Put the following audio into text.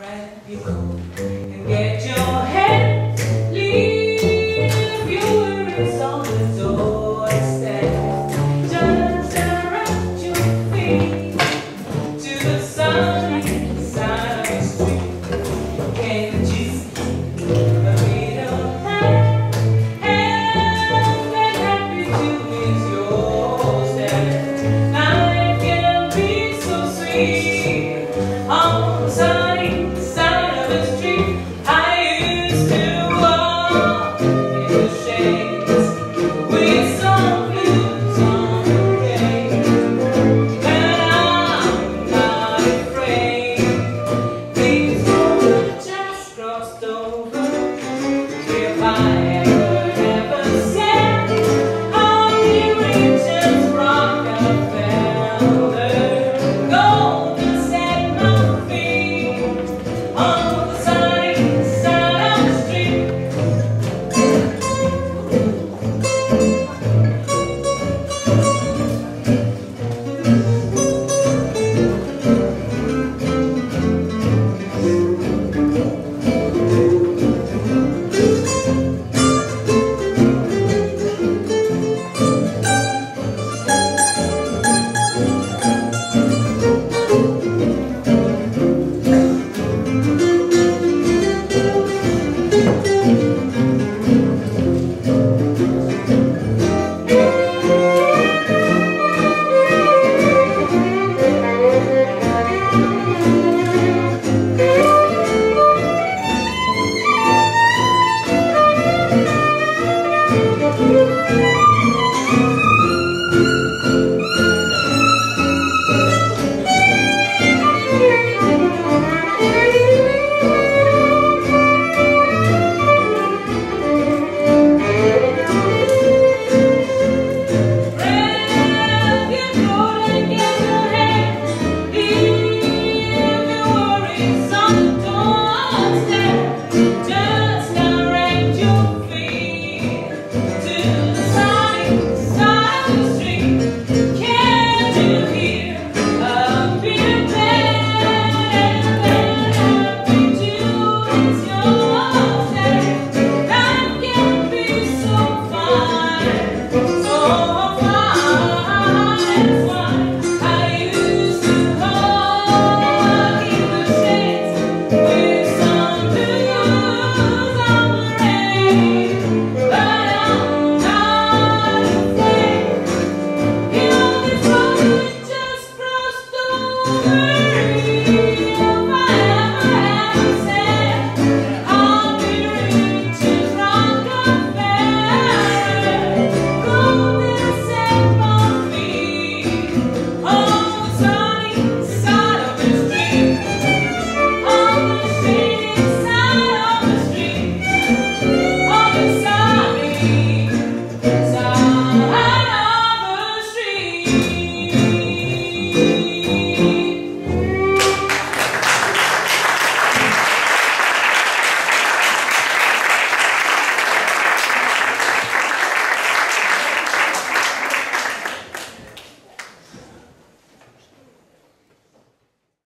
right. You and